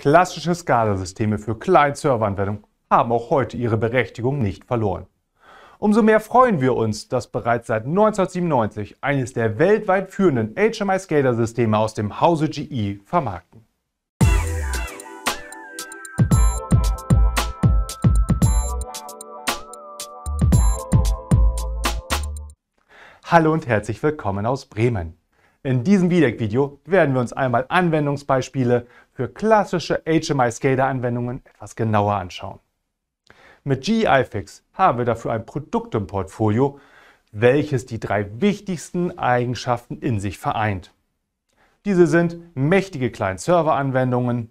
Klassische SCADA-Systeme für Client-Server-Anwendungen haben auch heute ihre Berechtigung nicht verloren. Umso mehr freuen wir uns, dass bereits seit 1997 eines der weltweit führenden HMI SCADA-Systeme aus dem Hause GE vermarkten. Hallo und herzlich willkommen aus Bremen. In diesem VDEC-Video werden wir uns einmal Anwendungsbeispiele für klassische HMI SCADA-Anwendungen etwas genauer anschauen. Mit GEiFix haben wir dafür ein Produkt im Portfolio, welches die drei wichtigsten Eigenschaften in sich vereint. Diese sind mächtige Client-Server-Anwendungen,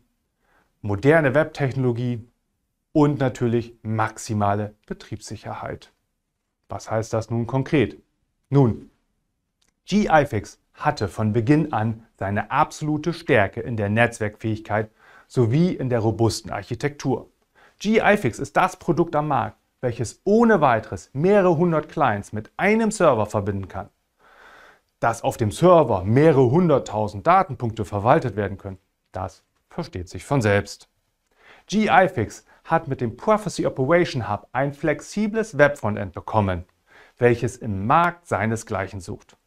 moderne Webtechnologie und natürlich maximale Betriebssicherheit. Was heißt das nun konkret? Nun, GEiFix hatte von Beginn an seine absolute Stärke in der Netzwerkfähigkeit sowie in der robusten Architektur. GIFix ist das Produkt am Markt, welches ohne weiteres mehrere hundert Clients mit einem Server verbinden kann. Dass auf dem Server mehrere hunderttausend Datenpunkte verwaltet werden können, das versteht sich von selbst. GIFix hat mit dem Prophecy Operation Hub ein flexibles Webfrontend bekommen, welches im Markt seinesgleichen sucht.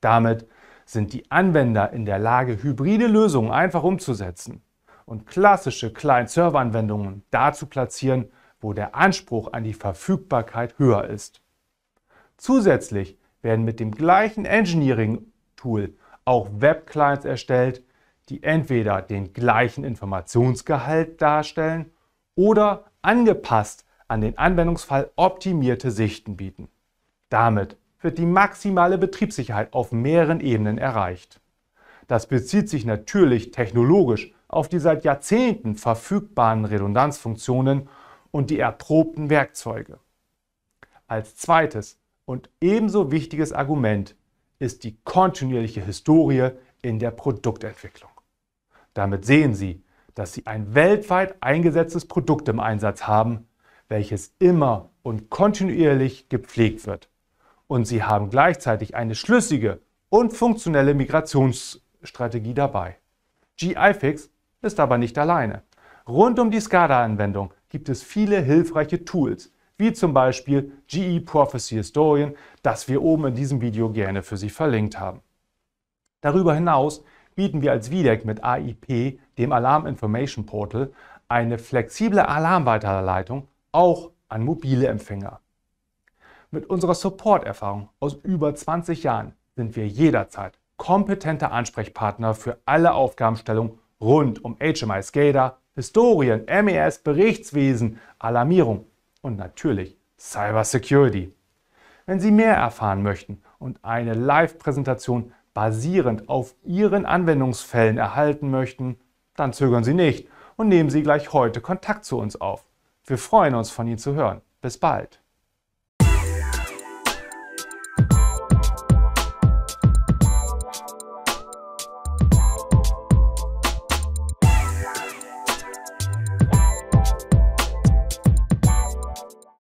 Damit sind die Anwender in der Lage, hybride Lösungen einfach umzusetzen und klassische Client-Server-Anwendungen da zu platzieren, wo der Anspruch an die Verfügbarkeit höher ist. Zusätzlich werden mit dem gleichen Engineering-Tool auch Web-Clients erstellt, die entweder den gleichen Informationsgehalt darstellen oder angepasst an den Anwendungsfall optimierte Sichten bieten. Damit wird die maximale Betriebssicherheit auf mehreren Ebenen erreicht. Das bezieht sich natürlich technologisch auf die seit Jahrzehnten verfügbaren Redundanzfunktionen und die erprobten Werkzeuge. Als zweites und ebenso wichtiges Argument ist die kontinuierliche Historie in der Produktentwicklung. Damit sehen Sie, dass Sie ein weltweit eingesetztes Produkt im Einsatz haben, welches immer und kontinuierlich gepflegt wird und sie haben gleichzeitig eine schlüssige und funktionelle Migrationsstrategie dabei. GIFix ist aber nicht alleine. Rund um die SCADA-Anwendung gibt es viele hilfreiche Tools, wie zum Beispiel GE Prophecy Historian, das wir oben in diesem Video gerne für Sie verlinkt haben. Darüber hinaus bieten wir als VDEC mit AIP, dem Alarm Information Portal, eine flexible Alarmweiterleitung auch an mobile Empfänger. Mit unserer Support-Erfahrung aus über 20 Jahren sind wir jederzeit kompetente Ansprechpartner für alle Aufgabenstellungen rund um HMI SCADA, Historien, MES, Berichtswesen, Alarmierung und natürlich Cyber Security. Wenn Sie mehr erfahren möchten und eine Live-Präsentation basierend auf Ihren Anwendungsfällen erhalten möchten, dann zögern Sie nicht und nehmen Sie gleich heute Kontakt zu uns auf. Wir freuen uns, von Ihnen zu hören. Bis bald.